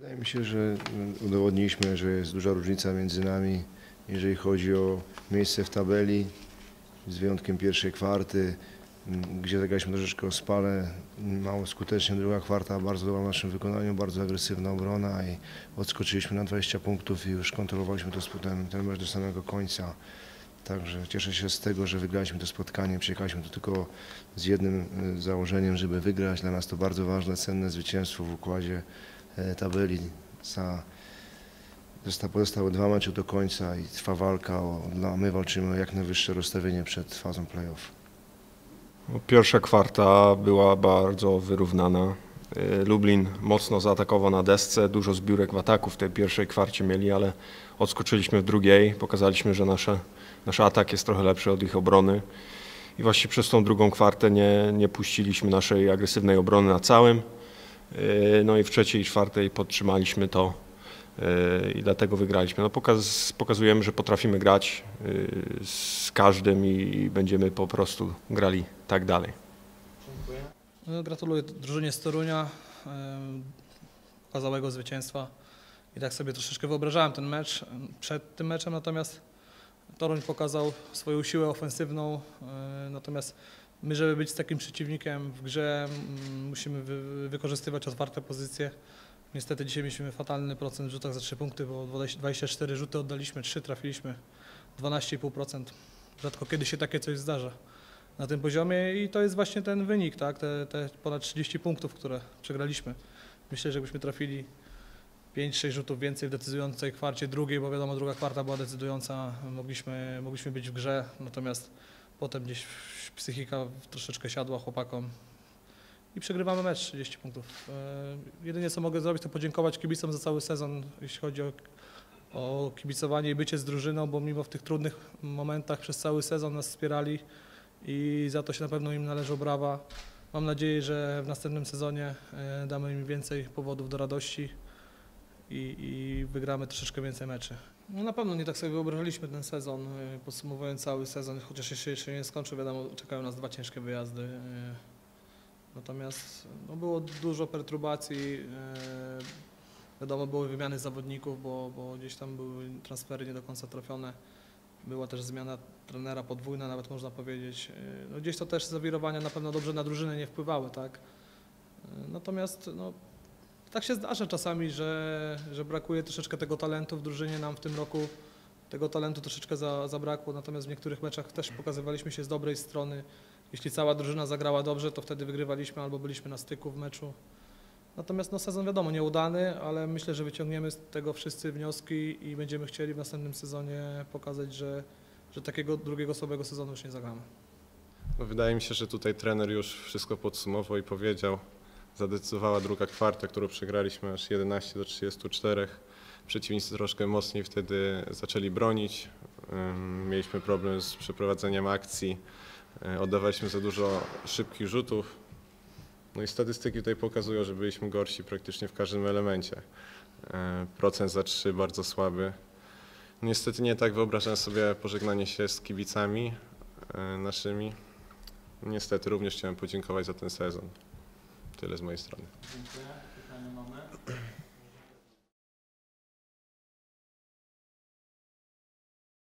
Wydaje mi się, że udowodniliśmy, że jest duża różnica między nami, jeżeli chodzi o miejsce w tabeli, z wyjątkiem pierwszej kwarty, m, gdzie zagraliśmy troszeczkę o mało skutecznie. Druga kwarta bardzo dobra w naszym wykonaniu, bardzo agresywna obrona i odskoczyliśmy na 20 punktów i już kontrolowaliśmy to ten, ten mecz do samego końca. Także cieszę się z tego, że wygraliśmy to spotkanie. Przyjechaliśmy tu tylko z jednym y, założeniem, żeby wygrać. Dla nas to bardzo ważne, cenne zwycięstwo w układzie tabeli. Za, zosta- pozostały dwa mecze do końca i trwa walka. O, no, my walczymy o jak najwyższe rozstawienie przed fazą playoff. No, Pierwsza kwarta była bardzo wyrównana. Y, Lublin mocno zaatakował na desce, dużo zbiórek w ataku w tej pierwszej kwarcie mieli, ale odskoczyliśmy w drugiej, pokazaliśmy, że nasze, nasz atak jest trochę lepszy od ich obrony i właśnie przez tą drugą kwartę nie, nie puściliśmy naszej agresywnej obrony na całym. Y, No i w trzeciej i czwartej podtrzymaliśmy to y, i dlatego wygraliśmy. No pokaz, pokazujemy, że potrafimy grać y, z każdym i będziemy po prostu grali tak dalej. No, gratuluję drużynie z Torunia em, okazałego zwycięstwa. I tak sobie troszeczkę wyobrażałem ten mecz przed tym meczem, natomiast Toruń pokazał swoją siłę ofensywną. e, Natomiast my, żeby być z takim przeciwnikiem w grze, musimy wy, wykorzystywać otwarte pozycje. Niestety dzisiaj mieliśmy fatalny procent w rzutach za 3 punkty, bo 20 24 rzuty oddaliśmy, 3 trafiliśmy, 12,5%. Rzadko kiedy się takie coś zdarza na tym poziomie i to jest właśnie ten wynik, tak? te, te ponad 30 punktów, które przegraliśmy. Myślę, że jakbyśmy trafili 5-6 rzutów więcej w decydującej kwarcie drugiej, bo wiadomo, druga kwarta była decydująca, mogliśmy, mogliśmy być w grze, natomiast potem gdzieś psychika troszeczkę siadła chłopakom i przegrywamy mecz 30 punktów. E, Jedynie co mogę zrobić, to podziękować kibicom za cały sezon, jeśli chodzi o, o kibicowanie i bycie z drużyną, bo mimo w tych trudnych momentach przez cały sezon nas wspierali i za to się na pewno im należą brawa. Mam nadzieję, że w następnym sezonie e, damy im więcej powodów do radości i, i wygramy troszeczkę więcej meczy. No na pewno nie tak sobie wyobrażaliśmy ten sezon, e, podsumowując cały sezon, chociaż jeszcze, jeszcze nie skończył, wiadomo, czekają nas dwa ciężkie wyjazdy. e, Natomiast no, było dużo perturbacji, e, wiadomo, były wymiany zawodników, bo, bo gdzieś tam były transfery nie do końca trafione. Była też zmiana trenera podwójna, nawet można powiedzieć. No gdzieś to też zawirowania na pewno dobrze na drużynę nie wpływały, tak? Natomiast no, tak się zdarza czasami, że, że brakuje troszeczkę tego talentu w drużynie. Nam w tym roku tego talentu troszeczkę za, zabrakło, natomiast w niektórych meczach też pokazywaliśmy się z dobrej strony. Jeśli cała drużyna zagrała dobrze, to wtedy wygrywaliśmy albo byliśmy na styku w meczu. Natomiast no, sezon wiadomo nieudany, ale myślę, że wyciągniemy z tego wszyscy wnioski i będziemy chcieli w następnym sezonie pokazać, że, że takiego drugiego słabego sezonu już nie zagramy. No, wydaje mi się, że tutaj trener już wszystko podsumował i powiedział. Zadecydowała druga kwarta, którą przegraliśmy aż 11 do 34. Przeciwnicy troszkę mocniej wtedy zaczęli bronić. Mieliśmy problem z przeprowadzeniem akcji. Y, Oddawaliśmy za dużo szybkich rzutów. No i statystyki tutaj pokazują, że byliśmy gorsi praktycznie w każdym elemencie. Y, Procent za 3 bardzo słaby. Niestety nie tak wyobrażam sobie pożegnanie się z kibicami y, naszymi. Niestety również chciałem podziękować za ten sezon. Tyle z mojej strony. Dziękuję. Mamy.